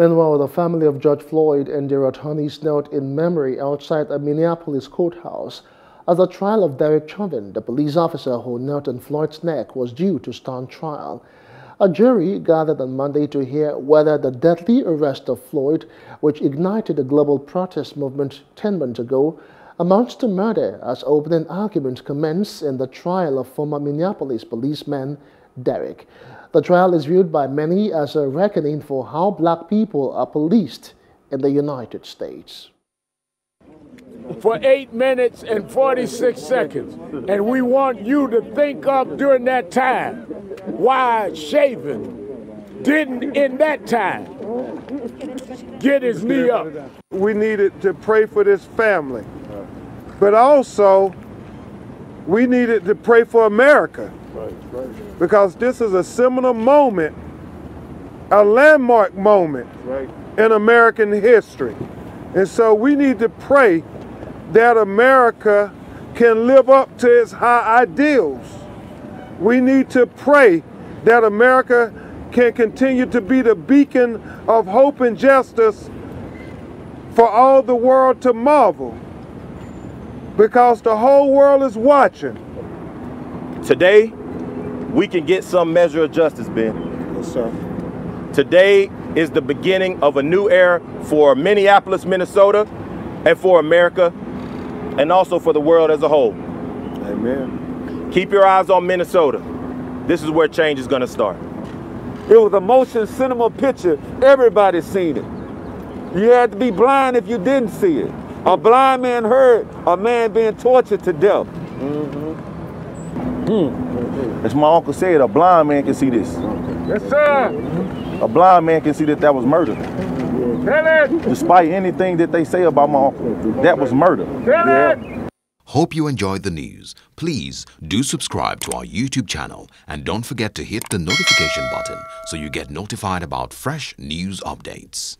Meanwhile, the family of George Floyd and their attorneys knelt in memory outside a Minneapolis courthouse as the trial of Derek Chauvin, the police officer who knelt on Floyd's neck, was due to stand trial. A jury gathered on Monday to hear whether the deadly arrest of Floyd, which ignited a global protest movement 10 months ago, amounts to murder as opening arguments commence in the trial of former Minneapolis policeman Derek. The trial is viewed by many as a reckoning for how black people are policed in the United States. For eight minutes and 46 seconds. And we want you to think of during that time why Chauvin didn't in that time get his knee up. We needed to pray for this family, but also we needed to pray for America because this is a seminal moment, a landmark moment in American history. And so we need to pray that America can live up to its high ideals. We need to pray that America can continue to be the beacon of hope and justice for all the world to marvel because the whole world is watching. Today, we can get some measure of justice, Ben. Yes, sir. Today is the beginning of a new era for Minneapolis, Minnesota, and for America, and also for the world as a whole. Amen. Keep your eyes on Minnesota. This is where change is going to start. It was a motion cinema picture. Everybody seen it. You had to be blind if you didn't see it. A blind man heard a man being tortured to death. Mm-hmm. Hmm. As my uncle said, a blind man can see this. Yes, sir. A blind man can see that that was murder. Tell it. Despite anything that they say about my uncle, that was murder. Tell it. Hope you enjoyed the news. Please do subscribe to our YouTube channel and don't forget to hit the notification button so you get notified about fresh news updates.